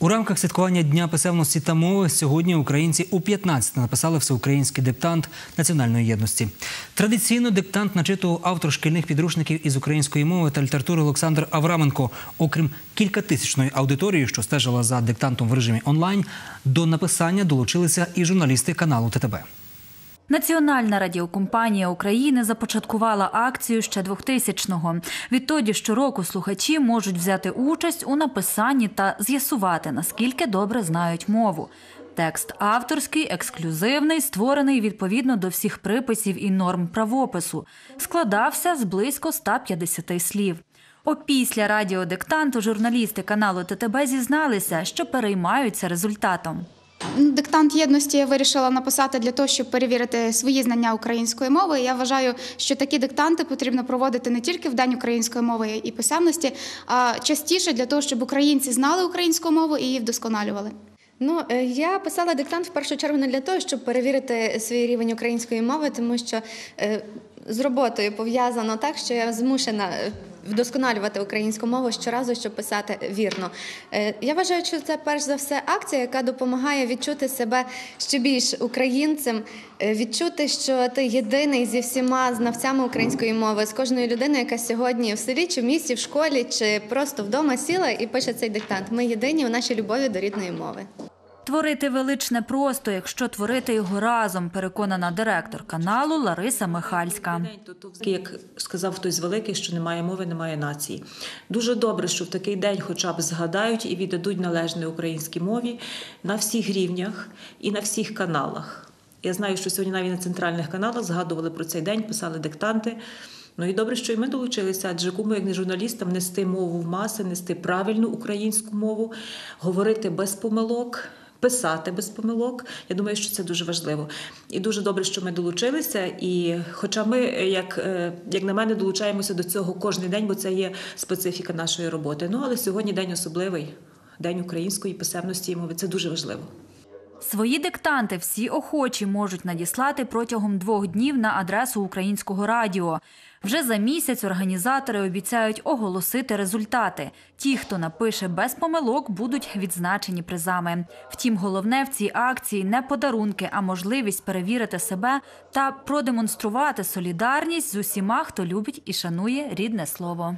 У рамках святкування Дня писемності та мови сьогодні українці у 15 написали всеукраїнський диктант національної єдності. Традиційно диктант начитував автор шкільних підручників із української мови та літератури Олександр Авраменко. Окрім кількатисячної аудиторії, що стежила за диктантом в режимі онлайн, до написання долучилися і журналісти каналу ТТБ. Національна радіокомпанія України започаткувала акцію ще 2000-го. Відтоді щороку слухачі можуть взяти участь у написанні та з'ясувати, наскільки добре знають мову. Текст авторський, ексклюзивний, створений відповідно до всіх приписів і норм правопису. Складався з близько 150 слів. Опісля радіодиктанту журналісти каналу ТТБ зізналися, що переймаються результатом. Диктант єдності я вирішила написати для того, щоб перевірити свої знання української мови. Я вважаю, що такі диктанти потрібно проводити не тільки в День української мови і писемності, а частіше для того, щоб українці знали українську мову і її вдосконалювали. Ну, е, я писала диктант в першу чергу не для того, щоб перевірити свій рівень української мови, тому що е, з роботою пов'язано так, що я змушена е, вдосконалювати українську мову щоразу, щоб писати вірно. Е, Я вважаю, що це перш за все акція, яка допомагає відчути себе ще більш українцем, е, відчути, що ти єдиний зі всіма знавцями української мови, з кожною людиною, яка сьогодні в селі, чи в місті, в школі, чи просто вдома сіла і пише цей диктант. Ми єдині у нашій любові до рідної мови. Творити величне просто, якщо творити його разом, переконана директор каналу Лариса Михальська. Як сказав хтось великий, що немає мови, немає нації. Дуже добре, що в такий день, хоча б згадають і віддадуть належне українській мові на всіх рівнях і на всіх каналах. Я знаю, що сьогодні навіть на центральних каналах згадували про цей день, писали диктанти. Ну і добре, що і ми долучилися, адже кому, як не журналістам, нести мову в маси, нести правильну українську мову, говорити без помилок. Писати без помилок, я думаю, що це дуже важливо, і дуже добре, що ми долучилися. І, хоча ми, як як на мене, долучаємося до цього кожен день, бо це є специфіка нашої роботи. Ну але сьогодні день особливий, день української писемності і мови. Це дуже важливо. Свої диктанти всі охочі можуть надіслати протягом двох днів на адресу українського радіо. Вже за місяць організатори обіцяють оголосити результати. Ті, хто напише без помилок, будуть відзначені призами. Втім, головне в цій акції не подарунки, а можливість перевірити себе та продемонструвати солідарність з усіма, хто любить і шанує рідне слово.